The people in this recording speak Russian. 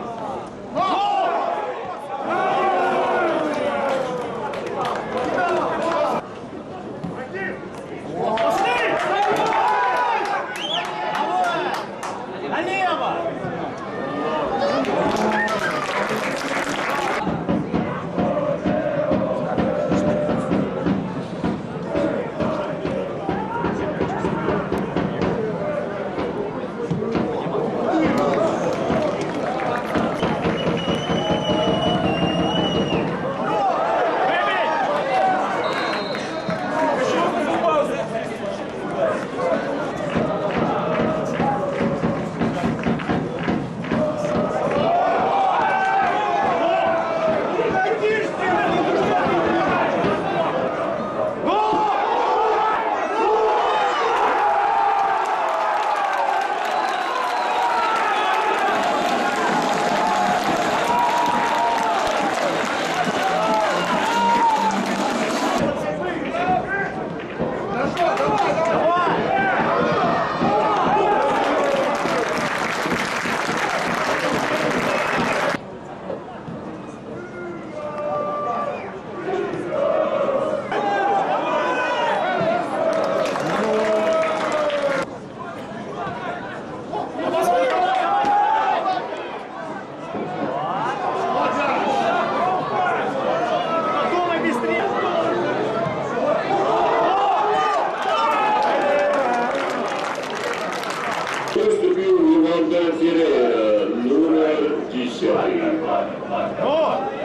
come. quieres tener Выступил в Иван номер 10. О!